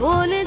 बोल